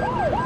Woo!